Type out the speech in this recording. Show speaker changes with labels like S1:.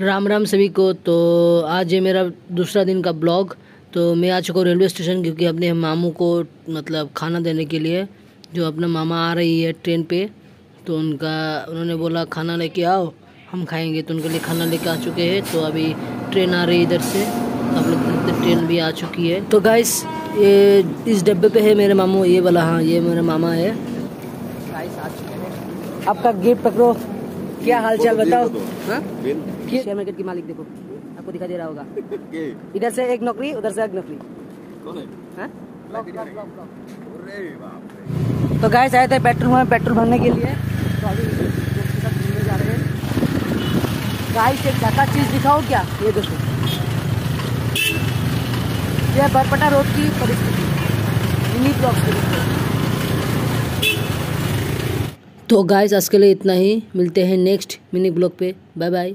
S1: राम राम सभी को। तो आज ये मेरा दूसरा दिन का ब्लॉग। तो मैं आ चुका हूँ रेलवे स्टेशन क्योंकि अपने मामू को मतलब खाना देने के लिए जो अपना मामा आ रही है ट्रेन पे तो उनका उन्होंने बोला खाना लेके आओ हम खाएँगे। तो उनके लिए खाना लेके आ चुके हैं। तो अभी ट्रेन आ रही है इधर से। आप लोग ट्रेन भी आ चुकी है। तो गाइस ये इस डब्बे पे है मेरे मामू ये वाला हाँ ये मेरा मामा है। आपका गिफ्ट पकड़ो। क्या हाल चाल बताओ? हाँ? शेयर मार्केट की मालिक देखो। आपको दिखा दे रहा होगा। इधर से एक नौकरी उधर से एक नौकरी। हाँ? तो गाय आए थे पेट्रोल में पेट्रोल भरने के लिए। तो अभी जा रहे हैं। ज़्यादा चीज़ दिखाओ क्या? ये देखो। ये बरपटा रोड की परिस्थिति। मिनी ब्लॉक्स की तो गाइस आज के लिए इतना ही। मिलते हैं नेक्स्ट मिनी ब्लॉग पे। Bye bye